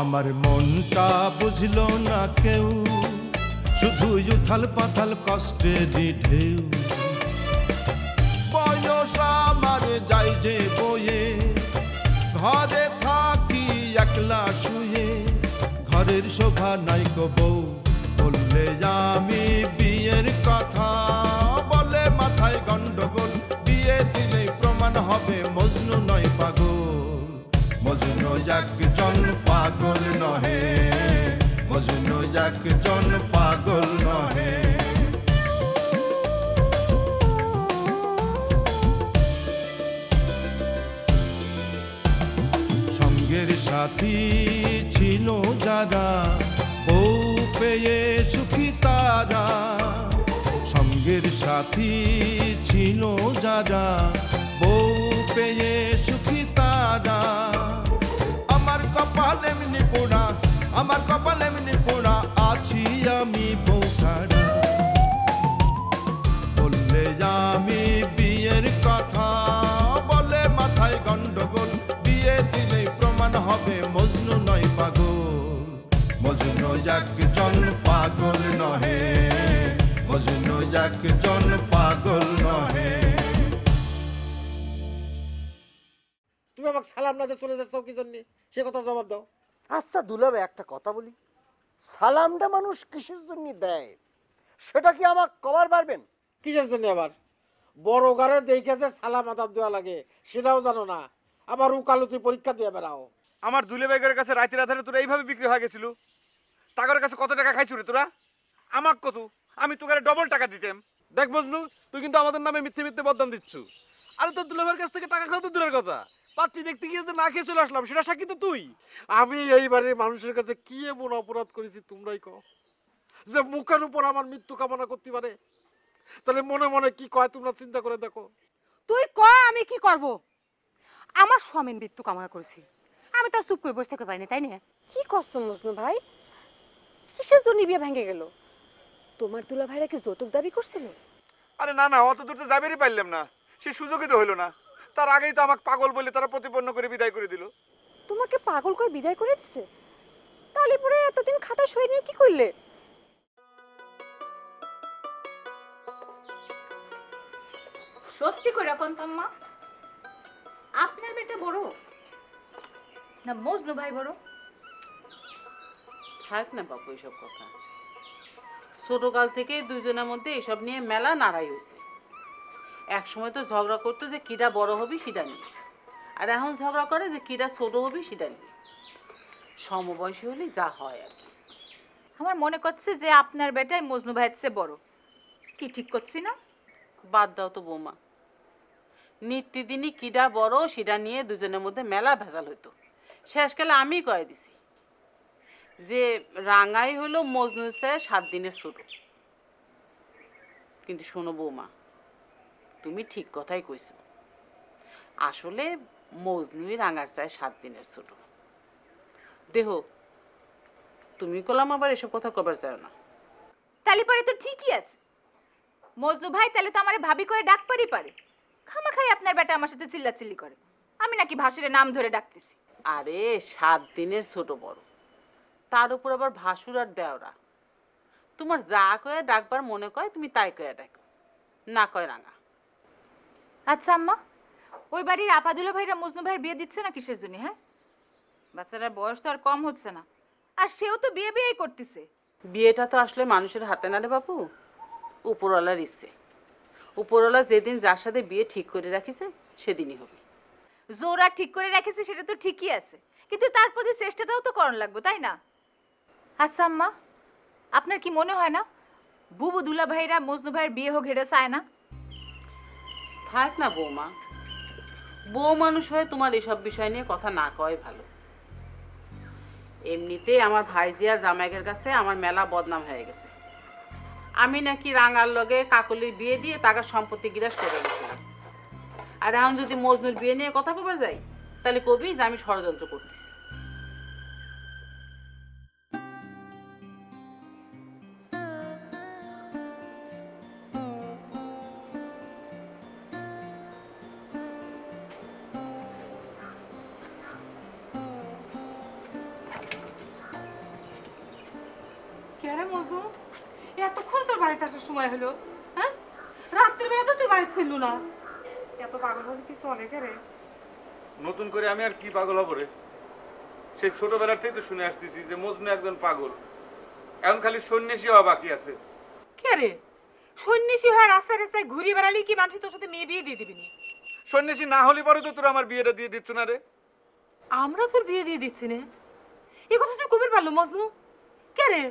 আমার মনটা বুঝলো না কেউ। শুধু উথাল পাথাল কষ্টেরই ঢেউ। বয়স আমার যাই যে বয়ে, ঘরে থাকি একলা শুয়ে। ঘরের শোভা নাই বউ, বললে আমি বিয়ের কথা। বলে মাথায় গন্ডগোল, বিয়ে দিলে প্রমাণ হবে মজনু নয় পাগল। মজনু একজন পাগল নহে। মজনু একজন পাগল নহে। সঙ্গের সাথী ছিল যারা বউ পেয়ে সুখী তারা। সঙ্গের সাথী ছিল যারা একজন পাগল নহে মজনু একজন পাগল নহে। তুমি আমাকে সালাম না দিয়ে চলে যাচ্ছ কি জন্য? সে কথা জবাব দাও। আচ্ছা দুলাবে একটা কথা বলি। সালামটা মানুষ কিসের জন্য দেয়? সেটা কি আমাকে কবার পারবেন? কিসের জন্য আবার? বড় ঘরে দেখে যে সালাম আদাব দেওয়া লাগে সেটাও জানো না। আবার উকালতি পরীক্ষা দিয়ে বেড়াও। আমার দুলে বাইকের কাছে রাতে রাধারে তোর এইভাবে বিক্রি হয়ে গেছিল? টাকার কাছে কত টাকা খাইছু রে তোরা? আমাক কত? আমি তোকে ডবল টাকা দিতাম। দেখ মজনু তুই কিন্তু আমাদের নামে মিথ্যে মিথ্যে বদনাম দিচ্ছ। আরে তোর দুলাভের কাছ থেকে টাকা খাওয়া তো দূরের কথা। পাত্রী দেখতে গিয়ে যে না খেয়ে চলে আসলাম সেটা সাক্ষী তো তুই। আমি এই বাড়ির মানুষের কাছে কি এমন অপরাধ করেছি তোমরাই কও? যে মুখের উপর আমার মৃত্যু কামনা করতে পারে? তাহলে মনে মনে কি কয় তোমরা চিন্তা করে দেখো। তুই ক আমি কি করব? আমার স্বামীর মৃত্যু কামনা করেছি। আমি তো চুপ করে বসে থাকতে পারিনি তাই না? কি করছ মজনু ভাই? কিসের জন্য বিয়ে ভেঙে গেল। তোমার দুলা ভাইরা কি যৌতুক দাবি করছিল? আরে না না অত দূর তো যাবেরই পারলাম না। সে সুযোগই তো হলো না। তার আগেই তো আমাকে পাগল বলে তারা প্রতিপন্ন করে বিদায় করে দিল। তোমাকে পাগল করে বিদায় করে দিছে? তাহলে পরে এতদিন খাতা সই নিয়ে কি করলে? সত্যি করে কোন মা আপনার বেটা বড়? না মজনু ভাই বড়? থাক না বাপু এইসব কথা। ছোটকাল থেকে দুইজনের মধ্যে এসব নিয়ে মেলা নাড়াই হয়েছে। এক সময় তো ঝগড়া করতো যে কিরা বড় হবি সেটা নিয়ে আর এখন ঝগড়া করে যে কিরা ছোট হবি সেটা নিয়ে। সমবয়সী হলে যা হয় আর কি। আমার মনে করছে যে আপনার বেটাই মজনু ভাইয়ের চেয়ে বড়। কি ঠিক করছি না? বাদ দাও তো বৌমা। নিত্যদিনই কিডা বড় সেটা নিয়ে দুজনের মধ্যে মেলা ভেজাল হতো শেষকালে আমি কয়ে দিছি। যে রাঙাই হলো মজনুর চেয়ে সাত দিনের ছোট। কিন্তু শোনো বৌমা তুমি ঠিক কথাই কইছো। আসলে মজনুই রাঙার চায় সাত দিনের ছোট। দেহ তুমি কলাম আবার এসব কথা কবার চাও না। তাহলে পরে তো ঠিকই আছে। মজনু ভাই তাহলে তো আমার ভাবি করে ডাক পারি পারে। খামাখাই আপনার বেটা আমার সাথে চিল্লাচিল্লি করে। আমি নাকি ভাসুরের নাম ধরে ডাকতেছি। আরে সাত দিনের ছোট বড়। তার উপর আবার ভাসুর আর দেওরা। তোমার যা কয়ে ডাকবার মনে কয় তুমি তাই কয়ে ডাকো। না কয় রাঙা। আচ্ছা আম্মা ওই বাড়ির আপাদুলা ভাইরা মজনু ভাইয়ের বিয়ে দিচ্ছে না কিসের জন্য হ্যাঁ? বাচ্চাটার বয়স তো আর কম হচ্ছে না। আর সেও তো বিয়ে বিয়েই করতেছে। বিয়েটা তো আসলে মানুষের হাতে না রে বাপু উপরওয়ালার ইচ্ছে। উপরওয়ালা যেদিন যার সাথে বিয়ে ঠিক করে রাখিছে সেদিনই হবে। জোরা ঠিক করে রেখেছে সেটা তো ঠিকই আছে। কিন্তু তার প্রতি চেষ্টাটাও তো করণ লাগবে তাই না? আচ্ছা আম্মা, আপনার কি মনে হয় না? বুবু দুলা ভাইরা মজনু ভাইয়ের বিয়ে হোক হেরে চায় না? থাক না বৌমা। বউ মানুষ হয়ে তোমার এসব বিষয় নিয়ে কথা না কয় ভালো। এমনিতে আমার ভাইজিয়ার জামাইকের কাছে আমার মেলা বদনাম হয়ে গেছে। আমি নাকি রাঙার লগে কাকলির বিয়ে দিয়ে টাকার সম্পত্তি গিরাস করে গেছিলাম আর এখন যদি মজনুর বিয়ে নিয়ে কথা কবার যাই তাহলে কবি যে আমি ষড়যন্ত্র করতেছি। করে আমি আর কি পাগল হব রে? সেই ছোটবেলার থেকে তো শুনে আসতেছি যে মজনু একজন পাগল। এখন খালি সন্ন্যাসী হওয়া বাকি আছে। কে রে? সন্ন্যাসী হয়ে রাস্তায় রাস্তায় ঘুরে বেড়ালি কি মানুষ তোর সাথে মেয়ে বিয়ে দিয়ে দিবি সন্ন্যাসী না হলে পরে তো তোরা আমার বিয়েটা দিয়ে দিচ্ছ না রে? আমরা তোর বিয়ে দিয়ে দিচ্ছি না। এ কথা তুই কবির পারল মজনু? কে রে?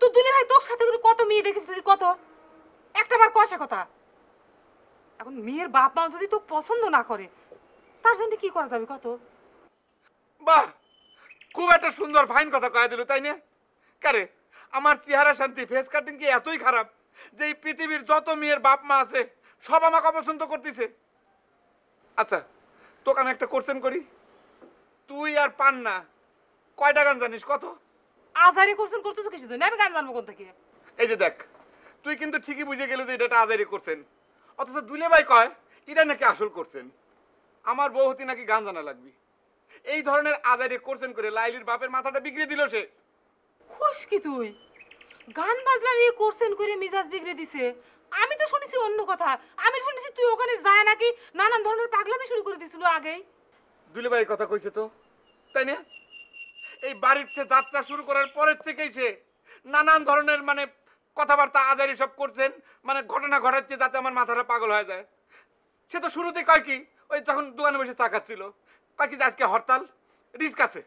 তোর দুলে ভাই তোর সাথে করে কত মেয়ে দেখিস তুই কত? একটা বার কষা কথা। এখন মেয়ের বাপ মা যদি তোকে পছন্দ না করে তার জন্য কি করা যাবে? কত? বাহ! খুব একটা সুন্দর ফাইন কথা কয়ে দিল তাই না? কারে আমার চেহারা শান্তি ফেস কাটিং কি এতই খারাপ যে এই পৃথিবীর যত মেয়ের বাপ মা আছে সব আমাকে অপছন্দ করতেছে? আচ্ছা তোকে আমি একটা কোশ্চেন করি। তুই আর পান না কয়টা গান জানিস? কত? আজারি করছেন করতেছো কিছু জন্য? আমি গান জানব কোন থেকে? এই যে দেখ তুই কিন্তু ঠিকই বুঝে গেল যে এটা আজারি করছেন অথচ দুলে ভাই কয় এটা নাকি আসল করছেন আমার বউহতি নাকি গান জানা লাগবি? এই ধরনের আজারে করছেন করে লাইলির বাপের মাথাটা বিগড়ে দিল সে। খুশ কি তুই? গান বাজনা নিয়ে করছেন করে মিজাজ বিগড়ে দিছে। আমি তো শুনেছি অন্য কথা। আমি শুনেছি তুই ওখানে যায় নাকি নানান ধরনের পাগলামি শুরু করে দিছিল আগেই। দুলে ভাই কথা কইছে তো? তাই না? এই বাড়িতে যাত্রা শুরু করার পরের থেকেই সে নানান ধরনের মানে কথাবার্তা আজারি সব করছেন। মানে ঘটনা ঘটাচ্ছে যাতে আমার মাথাটা পাগল হয়ে যায়। সে তো শুরুতে কয় কি ওই তখন দোকানে বসে চা খাচ্ছিল। কয় কি যে আজকে হরতাল? রিস্ক আছে।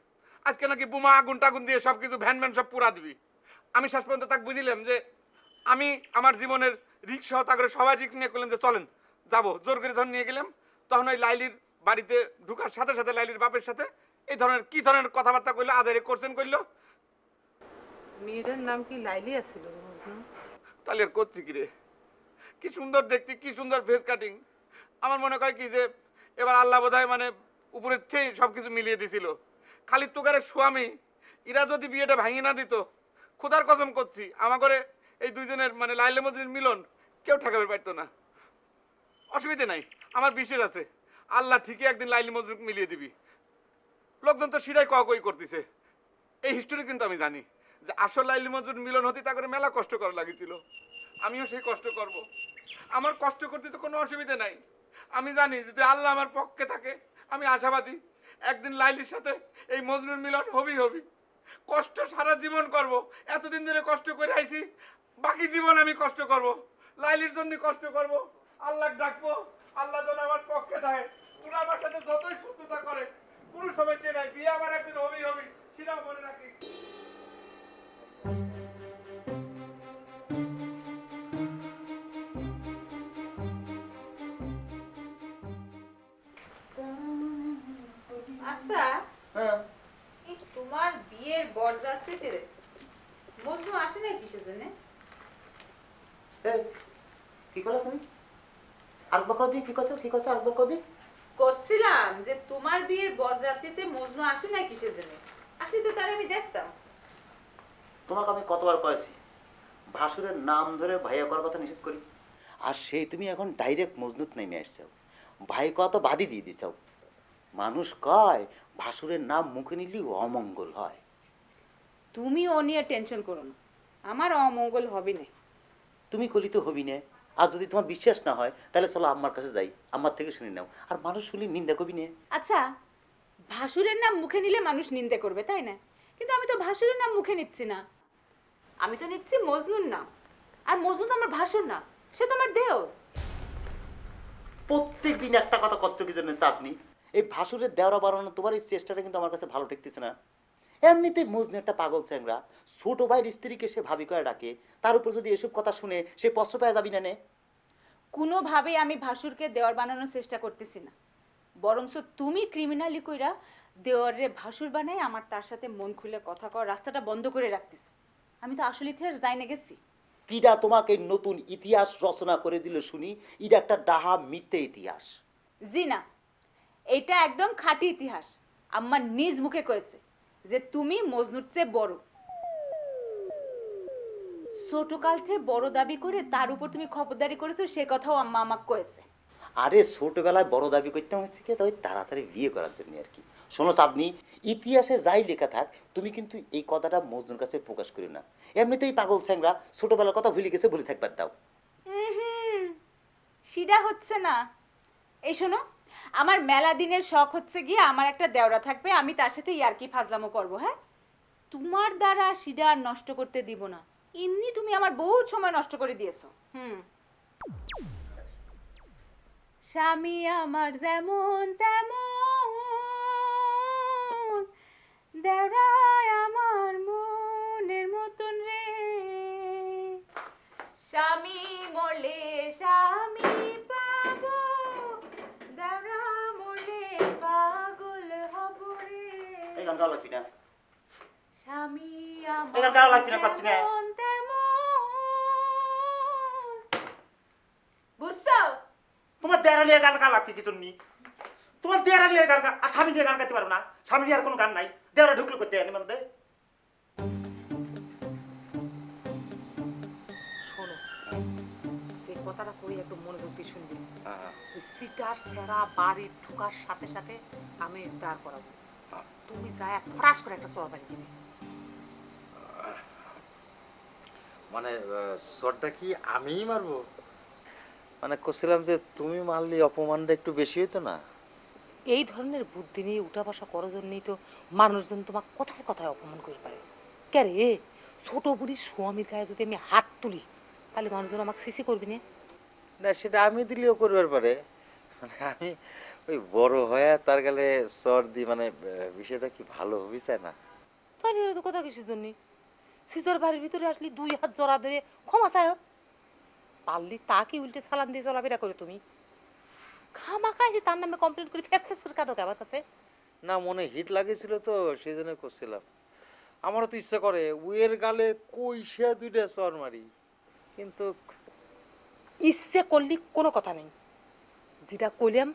আজকে নাকি বোমা আগুন টাগুন দিয়ে সব কিছু ভ্যান ভ্যান সব পুরা দিবি। আমি শেষ পর্যন্ত তাকে বুঝিলাম যে আমি আমার জীবনের রিক্স সহ তাকে সবাই রিক্স নিয়ে করলাম যে চলেন যাব। জোর করে ধরে নিয়ে গেলাম তখন ওই লাইলির বাড়িতে ঢুকার সাথে সাথে লাইলির বাপের সাথে এই ধরনের কি ধরনের কথাবার্তা কইলো আদারে করছেন কইলো। মেয়েটার নাম কি লাইলি আছিল? তাহলে করছি কি রে? কি সুন্দর দেখতে কি সুন্দর ফেস কাটিং আমার মনে হয় কি যে এবার আল্লাহ বোধহয় মানে উপরের থেকে সব কিছু মিলিয়ে দিছিল। খালি তুকারের স্বামী এরা যদি বিয়েটা ভাঙিয়ে না দিত, খুদার কসম করছি আমার ঘরে এই দুইজনের মানে লাইলে মজুরির মিলন কেউ ঠেকাবে পারতো না। অসুবিধে নাই, আমার বিশ্বাস আছে। আল্লাহ ঠিকই একদিন লাইলি মজুর মিলিয়ে দিবি। লোকজন তো সিরাই কই করতেছে। এই হিস্টোরি কিন্তু আমি জানি, যে আসল লাইলি মজুর মিলন হতে তা করে মেলা কষ্ট করা লাগিছিল। আমিও সেই কষ্ট করব। আমার কষ্ট করতে তো কোনো অসুবিধে নাই। আমি জানি যদি আল্লাহ আমার পক্ষে থাকে। আমি আশাবাদী। একদিন লাইলির সাথে এই মজনুর মিলন হবি হবি কষ্ট সারা জীবন করব। এতদিন ধরে কষ্ট করে আইছি, বাকি জীবন আমি কষ্ট করব। লাইলির জন্য কষ্ট করব। আল্লাহ ডাকবো। আল্লাহ যেন আমার পক্ষে থাকে। তোরা আমার সাথে যতই শত্রুতা করে, কোনো সময় চেয়ে নাই। বিয়ে আমার একদিন হবি হবি সেটাও মনে রাখি বিয়ের বরযাত্রীতে মজনু আসে নাই কিসের জন্য? কি করলা তুমি? আরেকবার কদি কি করছ কি করছ আরেকবার কদি করছিলাম যে তোমার বিয়ের বরযাত্রীতে মজনু আসে নাই কিসের জন্য? আসলে তো তার আমি দেখতাম। তোমাকে আমি কতবার কয়েছি ভাসুরের নাম ধরে ভাইয়া করার কথা নিষেধ করি। আর সেই তুমি এখন ডাইরেক্ট মজনুত নেমে আসছো। ভাই কত বাদি দিয়ে মানুষ কয় ভাসুরের নাম মুখে নিলি অমঙ্গল হয়। তুমি ও নিয়ে টেনশন করো না। আমার অমঙ্গল হবে না। তুমি কলি তো হবি না। আর যদি তোমার বিশ্বাস না হয় তাহলে চলো আম্মার কাছে যাই। আম্মার থেকে শুনে নাও। আর মানুষ শুনলে নিন্দা করবি না। আচ্ছা ভাসুরের নাম মুখে নিলে মানুষ নিন্দে করবে তাই না? কিন্তু আমি তো ভাসুরের নাম মুখে নিচ্ছি না। আমি তো নিচ্ছি মজনুর নাম। আর মজনু তো আমার ভাসুর না সে তো আমার দেও। প্রত্যেক দিন একটা কথা করছ কি জন্য চাঁদনি? এই ভাসুরের দেওয়া বাড়ানো তোমার এই চেষ্টাটা কিন্তু আমার কাছে ভালো ঠেকতেছে না। এমনিতে মজনু একটা পাগল চ্যাংরা। ছোট ভাইয়ের স্ত্রীকে সে ভাবি করে ডাকে। তার উপর যদি এসব কথা শুনে সে পশ্র পায় যাবি না নে। কোনোভাবেই আমি ভাসুরকে দেওয়ার বানানোর চেষ্টা করতেছি না। বরংস তুমি ক্রিমিনালি কইরা দেওয়ারে ভাসুর বানাই আমার তার সাথে মন খুলে কথা কর রাস্তাটা বন্ধ করে রাখতেছ। আমি তো আসল ইতিহাস যাই না গেছি। কিডা তোমাকে নতুন ইতিহাস রচনা করে দিল শুনি? এটা একটা ডাহা মিথ্যে ইতিহাস। জি না এটা একদম খাঁটি ইতিহাস। আম্মা নিজ মুখে কয়েছে। যে তুমি মজনুর চেয়ে বড়। ছোটকাল থেকে বড় দাবি করে তার উপর তুমি খবরদারি করেছ সে কথাও আম্মা আমাকে কয়েছে। আরে ছোটবেলায় বড় দাবি করতে হচ্ছে কি তো ওই তাড়াতাড়ি বিয়ে করার জন্য আর কি। শোনো চাঁদনি ইতিহাসে যাই লেখা থাক তুমি কিন্তু এই কথাটা মজনুর কাছে প্রকাশ করি না। এমনিতেই পাগল স্যাংরা ছোটবেলার কথা ভুলে গেছে ভুলে থাকবার দাও। সেটা হচ্ছে না। এই শোনো আমার মেলা দিনের শখ হচ্ছে গিয়ে আমার একটা দেওরা থাকবে, আমি তার সাথে ইয়ার্কি ফাজলামো করব হ্যাঁ? তোমার দ্বারা সেটা আর নষ্ট করতে দিব না। এমনি তুমি আমার বহুত সময় নষ্ট করে দিয়েছ। হুম। স্বামী আমার যেমন তেমন, দেওরায় আমার মনের মতন রে। স্বামী মলে স্বামী গান গাও লাগবি না স্বামী লাগবি না, পাচ্ছি না। বুঝছ তোমার দেয়ারা নিয়ে গান কিছু নি তোমার দেয়ারা নিয়ে গান আর স্বামী নিয়ে গান গাইতে পারো না? স্বামী নিয়ে আর কোনো গান নাই। দেয়ারা ঢুকলো করতে শোনো যে কথাটা কই একদম মনোযোগ দিয়ে শুনবি। সিটার সেরা বাড়ি ঢুকার সাথে সাথে আমি দাঁড় করাবো। তুমি যায় ফরাস করে একটা বাড়ি দিবে মানে কি আমিই মারবো? মানে করছিলাম যে তুমি মারলে অপমানটা একটু বেশি হইতো না? এই ধরনের বুদ্ধি নিয়ে উঠা বসা করার জন্যই তো মানুষজন তোমার কথায় কথায় অপমান করে পারে। কে রে? ছোট বুড়ির স্বামীর গায়ে যদি আমি হাত তুলি তাহলে মানুষজন আমাকে সিসি করবি না। না সেটা আমি দিলেও করবার পারে। মানে আমি ওই বড় হয়ে তার গেলে সর দি মানে আহ, বিষয়টা কি ভালো হবি চায় না? তাহলে এর তো কথা কিসের জন্য? সিজার বাড়ির ভিতরে আসলি দুই হাত জড়া ধরে ক্ষমা চায়। পারলি তাকে উল্টে সালান দিয়ে চলাফেরা করে তুমি। খামাখা এসে তার নামে কমপ্লেন করে ফেস ফেস করে কাঁদো আমার কাছে? না মনে হিট লাগেছিল তো সেই জন্য করছিলাম। আমারও তো ইচ্ছা করে উয়ের গালে কইসা দুইটা চর মারি। কিন্তু ইচ্ছে করলি কোনো কথা নেই। যেটা কইলাম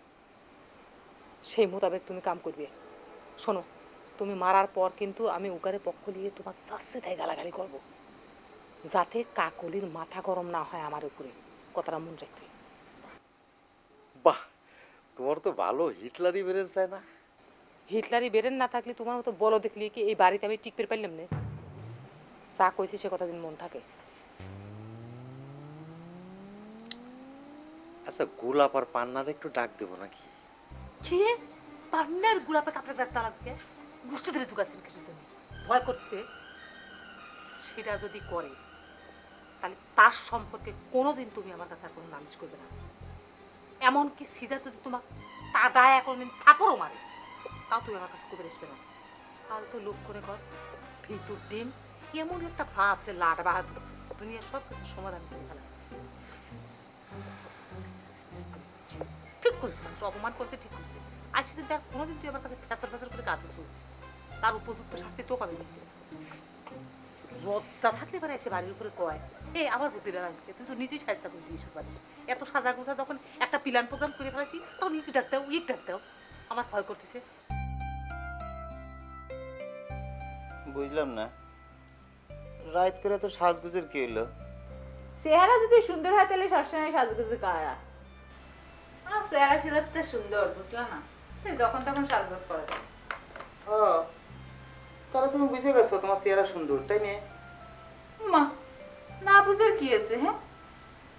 সেই মোতাবেক তুমি কাম করবে। শোনো তুমি মারার পর কিন্তু আমি উগারে পক্ষ নিয়ে তোমার সাসে তাই গালাগালি করব। যাতে কাকলির মাথা গরম না হয় আমার উপরে। কথাটা মনে রাখবে। বাহ তোমার তো ভালো হিটলারই বেড়ে যায় না। হিটলারি বেরেন না থাকলে তোমার মতো বলো দেখলি কি এই বাড়িতে আমি টিকতে পারলাম না? যা কইছি সে কথা দিন মন থাকে। আচ্ছা গোলাপ আর পান্নার একটু ডাক দেবো নাকি? কি? পান্নার গুলাপে কাপড়ে রাখতে লাগবে? গোষ্ঠী ধরে যুগাছেন কিসের জন্য ভয় করছে? সেটা যদি করে, তাহলে তার সম্পর্কে কোনোদিন তুমি আমার কাছে আর কোনো নালিশ করবে না। এমনকি সিজার যদি তোমার তা দায় কোনোদিন থাপড়ও মারে, তাও তুমি আমার কাছে কবে আসবে না? তাহলে তো লোক করে কর, ভিতর ডিম, এমন একটা ভাব যে লাট বাহাদুর। দুনিয়ার সব কিছু সমাধান করে ফেলা। মানুষ অপমান করছে ঠিক করছে। আর সে যদি আর কোনোদিন তুই আমার কাছে ফ্যাসার ফ্যাসার করে কাঁদিস তার উপযুক্ত শাস্তি তো পাবে লজ্জা থাকলে এসে বাড়ির উপরে কয় এ আমার রাখবে তুই তো নিজেই সাজতা করে পারিস এত সাজা গোজা যখন একটা প্ল্যান প্রোগ্রাম করে ফেলেছি তখন ইক ডাক দাও ইক ডাক দাও। আমার ভয় করতেছে। বুঝলাম না। রাইত করে তো সাজগুজের কি হইল? চেহারা যদি সুন্দর হয় তাহলে সবসময় সাজগুজু করা। চেহারা ফেরতটা সুন্দর বুঝলা না? যখন তখন সাজগোজ করা যায়। ও তাহলে তুমি বুঝে গেছো তোমার চেহারা সুন্দর তাই নিয়ে মা না বুঝার কি আছে হ্যাঁ?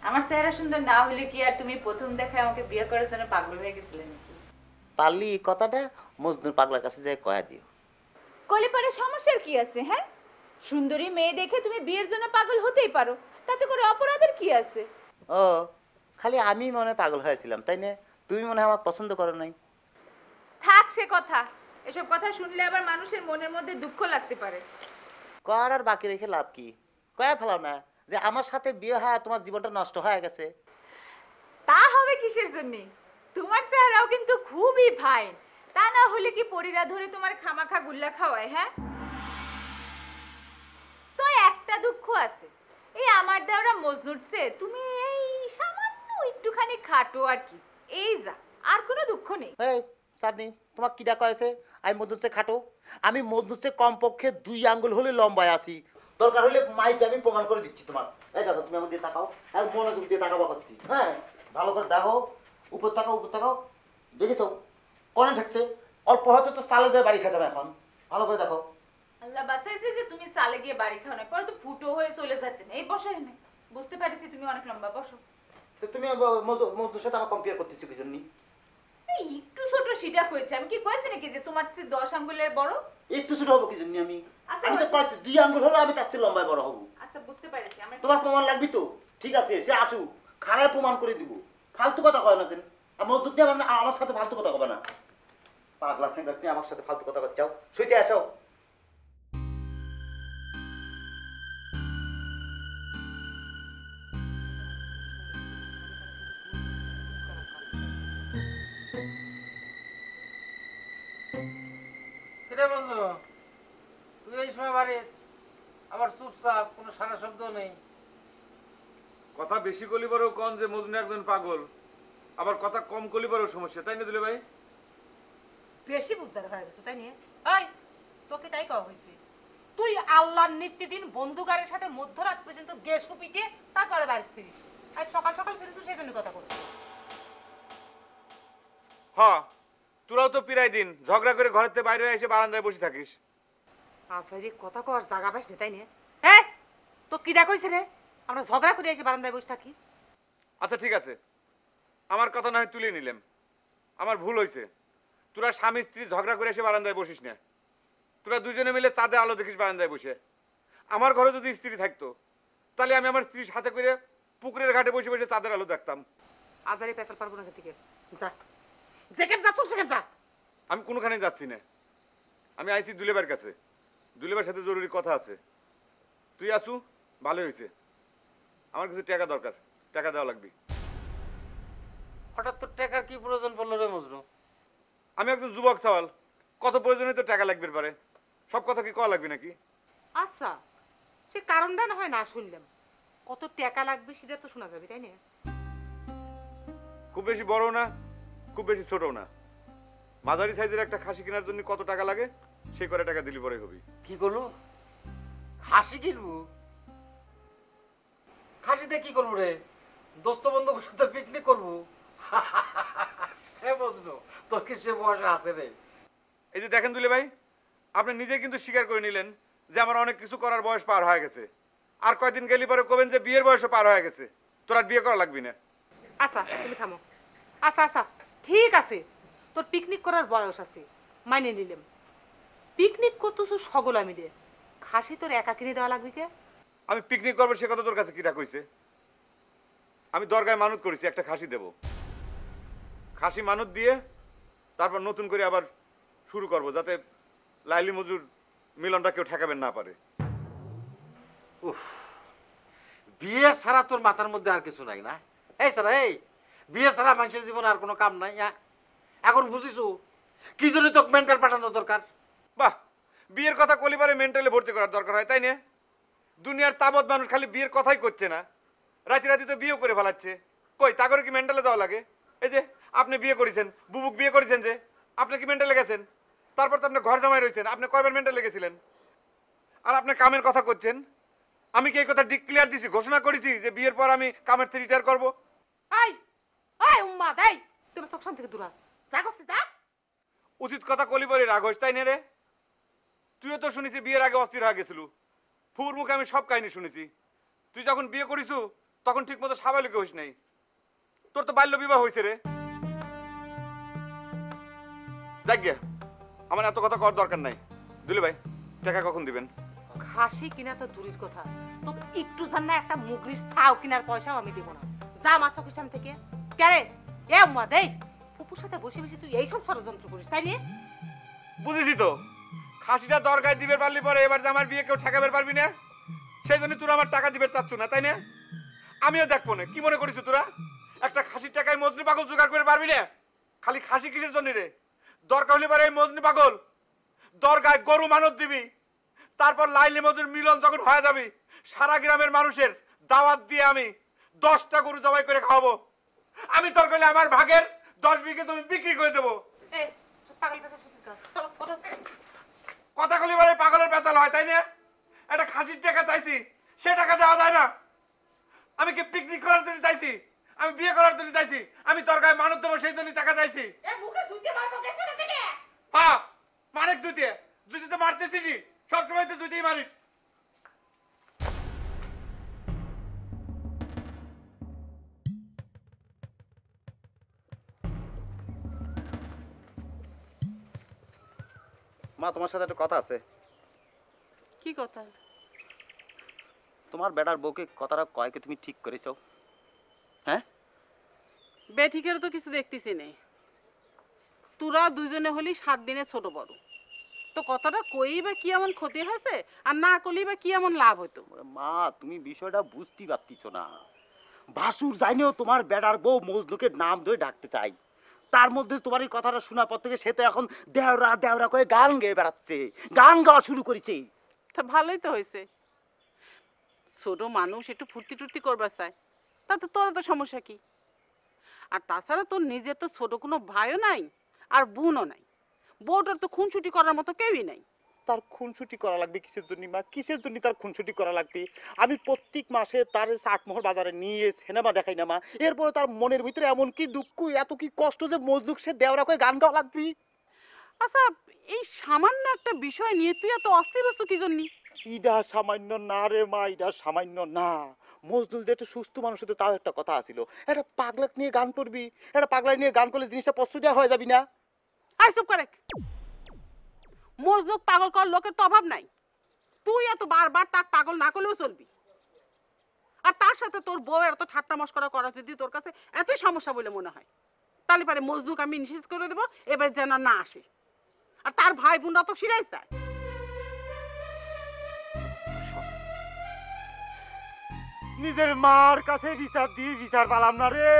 আমার চেহারা সুন্দর না হলে কি আর তুমি প্রথম দেখায় আমাকে বিয়ে করার জন্য পাগল হয়ে গেছিলে নাকি? পারলি এই কথাটা মজদুর পাগলার কাছে যাই কয়া দিও। কলে পরে সমস্যার কি আছে হ্যাঁ? সুন্দরী মেয়ে দেখে তুমি বিয়ের জন্য পাগল হতেই পারো তাতে করে অপরাধের কি আছে? ও খালি আমি মনে পাগল হয়েছিলাম তাই না? তুমি মনে আমার পছন্দ করো নাই। থাক সে কথা। এসব কথা শুনলে আবার মানুষের মনের মধ্যে দুঃখ লাগতে পারে। কর আর বাকি রেখে লাভ কি? কয়া ফেলাও না যে আমার সাথে বিয়ে হয় তোমার জীবনটা নষ্ট হয়ে গেছে। তা হবে কিসের জন্য? তোমার চেহারাও কিন্তু খুবই ফাইন। তা না হলে কি পরিরা ধরে তোমার খামাখা গুল্লা খাওয়ায় হ্যাঁ? তো একটা দুঃখ আছে। এই আমার দেওরা মজনুরছে তুমি এই সামান্য একটুখানি খাটো আর কি। এই যা আর কোনো দুঃখ নেই। এই চাঁদনি তোমার কিটা কয়েছে আমি মজদুরছে খাটো। আমি মজদুরছে কমপক্ষে দুই আঙ্গুল হলে লম্বায় আছি। দরকার হলে মাইপে আমি প্রমাণ করে দিচ্ছি তোমার। এই দেখো তুমি আমার দিয়ে তাকাও। আর মনোযোগ দিয়ে তাকাবা করছি। হ্যাঁ ভালো করে দেখো। উপর তাকাও উপর তাকাও। দেখেছ কোনে ঠেকছে অল্প হয়তো তো চালে যায় বাড়ি খেতাম এখন। ভালো করে দেখো। আল্লাহ বাঁচাইছে যে তুমি চালে গিয়ে বাড়ি খাও না পরে তো ফুটো হয়ে চলে যেতেন এই বসো বুঝতে পারছি তুমি অনেক লম্বা বসো। তো তুমি মজদুর সাথে আমার কম্পেয়ার করতেছো কি জন্য? একটু ছোট সিটা কইছে আমি কি কইছি নাকি যে তোমার চেয়ে দশ আঙ্গুলের বড়? একটু ছোট হব কি জন্য আমি? আচ্ছা, আমি তো। কয়েছি দুই আঙ্গুল হলো আমি তার চেয়ে লম্বায় বড় হব। আচ্ছা বুঝতে পারছি। আমার তোমার প্রমাণ লাগবি তো? ঠিক আছে সে আসুক। খারাপ প্রমাণ করে দিব। ফালতু কথা কয় না কেন? আর মজদুর দিয়ে আমার আমার সাথে ফালতু কথা কবে না। পাগলা স্যাংরা তুমি আমার সাথে ফালতু কথা চাও শুইতে আসো। তুই এই সময় বাড়ি আবার চুপচাপ কোনো সারা শব্দ নেই। কথা বেশি কলিবারও কন যে মজনু একজন পাগল। আবার কথা কম কলিবারও সমস্যা তাই না দুলে ভাই? বেশি বুঝদার হয়ে গেছে তাই নিয়ে। ওই তোকে তাই কওয়া হয়েছে। তুই আল্লাহর নিত্যদিন বন্ধুগারের সাথে মধ্যরাত পর্যন্ত গেসু পিটে তারপরে বাড়ি ফিরিস। আর সকাল সকাল ফিরে তুই সেই জন্য কথা করছিস হ তোরাও তো পিরাই দিন ঝগড়া করে ঘরের থেকে বাইরে এসে বারান্দায় বসে থাকিস। আচ্ছা কথা কর জাগা পাস নে তাই নিয়ে হ্যাঁ তো কিডা কইছে রে? আমরা ঝগড়া করে এসে বারান্দায় বসে থাকি। আচ্ছা ঠিক আছে। আমার কথা না হয় তুলে নিলাম। আমার ভুল হয়েছে তোরা স্বামী স্ত্রী ঝগড়া করে এসে বারান্দায় বসিস না। তোরা দুজনে মিলে চাঁদে আলো দেখিস বারান্দায় বসে। আমার ঘরে যদি স্ত্রী থাকতো তাহলে আমি আমার স্ত্রীর সাথে করে পুকুরের ঘাটে বসে বসে চাঁদের আলো দেখতাম। আজারে পেছাল পারব না থেকে যা। যেখানে যা চল সেখানে যা আমি কোনোখানে যাচ্ছি না। আমি আইছি দুলেবার কাছে। দুলেবার সাথে জরুরি কথা আছে। তুই আসু ভালো হয়েছে। আমার কাছে টাকা দরকার টাকা দেওয়া লাগবে। হঠাৎ তোর টাকার কি প্রয়োজন পড়ল রে মজনু? আমি একজন যুবক সওয়াল কত প্রয়োজনে তো টাকা লাগবে পারে সব কথা কি কওয়া লাগবে নাকি? আচ্ছা সে কারণটা না হয় না শুনলাম। কত টাকা লাগবে সেটা তো শোনা যাবে তাই না? খুব বেশি বড় না খুব বেশি ছোটও না। মাঝারি সাইজের একটা খাসি কেনার জন্য কত টাকা লাগে? সেই করে টাকা দিলি পরে হবি। কি করল? হাসি কিনবো? খাসিতে কি করব রে? দোস্ত বন্ধু সাথে পিকনিক করব। সে বুঝলো তোর কি সে বয়সে আছে রে? এই যে দেখেন দুলে ভাই আপনি নিজে কিন্তু স্বীকার করে নিলেন যে আমার অনেক কিছু করার বয়স পার হয়ে গেছে। আর কয়দিন গেলি পরে কবেন যে বিয়ের বয়সও পার হয়ে গেছে। তোর আর বিয়ে করা লাগবি না। আচ্ছা তুমি থামো। আচ্ছা আচ্ছা ঠিক আছে। তোর পিকনিক করার বয়স আছে মাইনে নিলাম। পিকনিক করতেছো সকলা মিলে খাসি তোর একা কিনে দেওয়া লাগবে কে? আমি পিকনিক করব সে কথা তোর কাছে কিরা কইছে? আমি দরগায় মানত করেছি একটা খাসি দেব। খাসি মানত দিয়ে তারপর নতুন করে আবার শুরু করব যাতে লাইলি মজুর মিলনটা কেউ ঠেকাবেন না পারে। উফ বিয়ে ছাড়া তোর মাথার মধ্যে আর কিছু নাই না? এই ছাড়া এই বিয়ে ছাড়া মানুষের জীবনে আর কোনো কাম নাই হ্যাঁ? এখন বুঝিস কি জন্য তোকে মেন্টাল পাঠানো দরকার? বাহ বিয়ের কথা কলিবারে মেন্টালে ভর্তি করার দরকার হয় তাই না? দুনিয়ার তাবৎ মানুষ খালি বিয়ের কথাই করছে না। রাতি রাতি তো বিয়েও করে ফেলাচ্ছে। কই তা করে কি মেন্টালে দেওয়া লাগে? এই যে আপনি বিয়ে করেছেন বুবুক বিয়ে করেছেন যে আপনি কি মেন্টালে গেছেন? তারপর তো আপনি ঘর জামাই রয়েছেন আপনি কয়বার মেন্টালে গেছিলেন? আর আপনি কামের কথা করছেন? আমি কি এই কথা ডিক্লিয়ার দিছি ঘোষণা করেছি যে বিয়ের পর আমি কামের থেকে রিটায়ার করব? আই আই উম্মা দাই তুমি থেকে দূরা যা করছিস যা। উচিত কথা কলিবারে রাগস তাই নে রে? তুইও তো শুনেছি বিয়ের আগে অস্থির হয়ে গেছিল। ফুর মুখে আমি সব কাহিনী শুনেছি। তুই যখন বিয়ে করিস তখন ঠিক মতো স্বাভাবিক হইস নাই। তোর তো বাল্য বিবাহ হয়েছে রে। দেখ গিয়া আমার এত কথা করার দরকার নাই। দিলে ভাই টাকা কখন দিবেন? খাসি কিনা তো দূরের কথা। তো একটু জান না একটা মুগরির ছাও কিনার পয়সাও আমি দেবো না। যা মাছ কিষান থেকে। কেরে এ মা দেই ফুপুর সাথে বসে বসে তুই এইসব ষড়যন্ত্র করিস তাই নিয়ে বুঝেছি তো। খাসিটা দরকার দিবে পারলি পরে এবার যে আমার বিয়ে কেউ ঠেকাবে পারবি না? সেই জন্য তোরা আমার টাকা দিবে চাচ্ছ না, তাই না? আমিও দেখব না, কি মনে করিস তোরা? একটা খাসির টাকায় মজনু পাগল জোগাড় করে পারবি না? খালি খাসি কিসের জন্য রে? দরকার হলে পরে এই মজনু পাগল দরগায় গরু মানত দিবি, তারপর লাইলি মজুর মিলন যখন হয়ে যাবি, সারা গ্রামের মানুষের দাওয়াত দিয়ে আমি দশটা গরু জবাই করে খাওয়াবো। আমি তোর হলে আমার ভাগের দশ বিঘে তুমি বিক্রি করে দেবো। পাগল কথা কলি বারে পাগলের পেতাল হয় তাই না? একটা খাসির টাকা চাইছি সে টাকা দেওয়া যায় না। আমি কি পিকনিক করার জন্য চাইছি? আমি বিয়ে করার জন্য চাইছি? আমি তরকারি মানুষ দেবো সেই জন্য টাকা চাইছি। মানে মুখে ঝুঁকে মারবো গেছো না থেকে? হ্যাঁ মারেক জুতি। জুতি তো মারতেছিস সবসময় তো জুতিই মারিস। মা তোমার সাথে একটা কথা আছে। কি কথা? তোমার বেটার বউকে কথাটা কয়কে তুমি ঠিক করেছ? হ্যাঁ? বেঠিকের তো কিছু দেখতেছি নেই তোরা দুজনে হলি সাত দিনে ছোট বড়। তো কথাটা কই বা কি এমন ক্ষতি হয়েছে? আর না করলেই বা কি এমন লাভ হতো ওরে মা তুমি বিষয়টা বুঝতে পারতিছ না। ভাসুর জানিও তোমার বেটার বউ মজনুকে নাম ধরে ডাকতে চাই। তার মধ্যে তোমার এই কথাটা শোনার পর থেকে সে তো এখন দেওরা দেওরা করে গান গেয়ে বেড়াচ্ছে, গান গাওয়া শুরু করেছে। তা ভালোই তো হয়েছে। ছোট মানুষ একটু ফুর্তি টুর্তি করবার চায় তাতে তোর তো সমস্যা কি? আর তাছাড়া তোর নিজের তো ছোট কোনো ভাইও নাই, আর বোনও নাই। বউটার তো খুনছুটি করার মতো কেউই নাই। তার খুনসুটি করা লাগবে কিসের জন্য মা? কিসের জন্য তার খুনসুটি করা লাগবে? আমি প্রত্যেক মাসে তার আটমহল বাজারে নিয়ে সিনেমা দেখাই না মা। এরপরে তার মনের ভিতরে এমন কি দুঃখ এত কি কষ্ট যে মজদুক সে দেওরা করে গান গাওয়া লাগবে? আচ্ছা এই সামান্য একটা বিষয় নিয়ে তুই এত অস্থির হচ্ছ কি জন্য? ইডা সামান্য না রে মা ইডা সামান্য না। মজদুল যে একটা সুস্থ মানুষ হতে তাও একটা কথা আছিল। একটা পাগলাক নিয়ে গান করবি একটা পাগলা নিয়ে গান করলে জিনিসটা পছন্দ দেওয়া হয়ে যাবি না? আই চুপ করে মজনুক পাগল কর লোকের তো অভাব নাই। তুই এত বারবার তাক পাগল না করলেও চলবি। আর তার সাথে তোর বউ এত ঠাট্টা মস্করা করা যদি তোর কাছে এতই সমস্যা বলে মনে হয়, তাহলে পারে মজনুক আমি নিষেধ করে দেবো, এবার যেন না আসে। আর তার ভাই বোনরা তো সিরাই চায়। নিজের মার কাছে বিচার দিয়ে বিচার পালাম না রে।